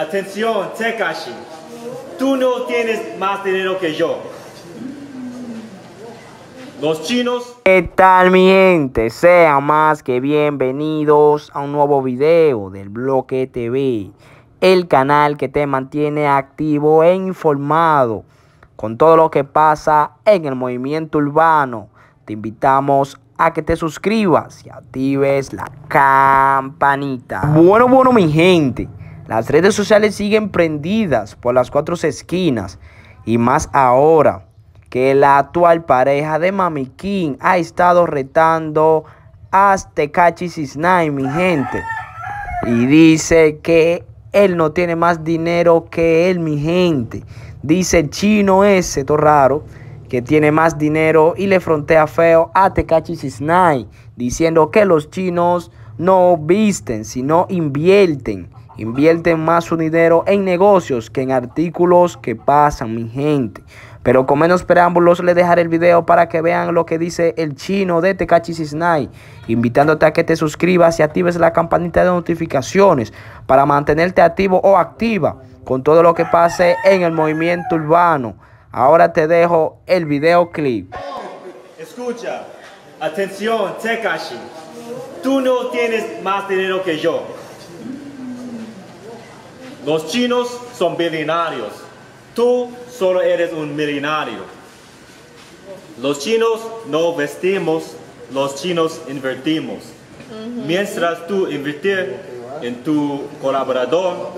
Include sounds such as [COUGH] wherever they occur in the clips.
Atención, Tekashi. Tú no tienes más dinero que yo. Los chinos ¿Qué tal mi gente? Sean más que bienvenidos a un nuevo video del Bloque TV, el canal que te mantiene activo e informado con todo lo que pasa en el movimiento urbano. Te invitamos a que te suscribas y actives la campanita. Bueno, bueno mi gente, las redes sociales siguen prendidas por las cuatro esquinas y más ahora que la actual pareja de Mami King ha estado retando a Tekashi 69, mi gente. Y dice que él no tiene más dinero que él, mi gente. Dice el chino ese, todo raro, que tiene más dinero y le frontea feo a Tekashi 69, diciendo que los chinos no visten, sino invierten. Invierten más su dinero en negocios que en artículos que pasan, mi gente. Pero con menos preámbulos les dejaré el video para que vean lo que dice el chino de Tekashi 69, invitándote a que te suscribas y actives la campanita de notificaciones para mantenerte activo o activa con todo lo que pase en el movimiento urbano. Ahora te dejo el video clip. Escucha, atención, Tekashi. Tú no tienes más dinero que yo. Los chinos son billonarios. Tú solo eres un millonario. Los chinos no vestimos, los chinos invertimos. Mientras tú invertir en tu colaborador,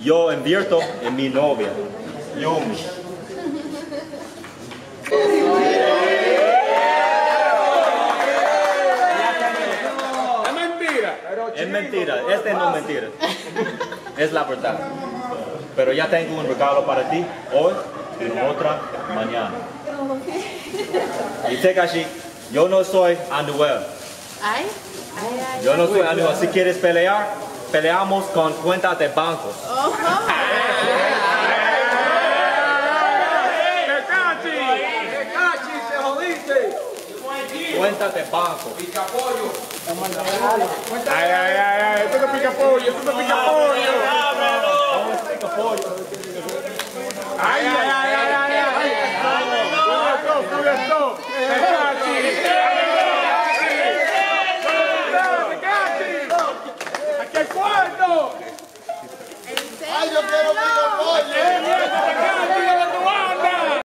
yo invierto en mi novia, Yumi. [LAUGHS] Es mentira, este no es mentira. Es la verdad. Pero ya tengo un regalo para ti hoy y otra mañana. Y Tekashi, yo no soy Anuel. Ay, ay, ay. Yo no soy Anuel. Si quieres pelear, peleamos con cuentas de bancos. Tekashi, te jodiste. Cuentas de bancos. Ay, ay, ay, ay. Esto no pica pollo, esto no pica pollo. Ay, ay, ay, ay, ay, ay. Cuarto. ¿En serio?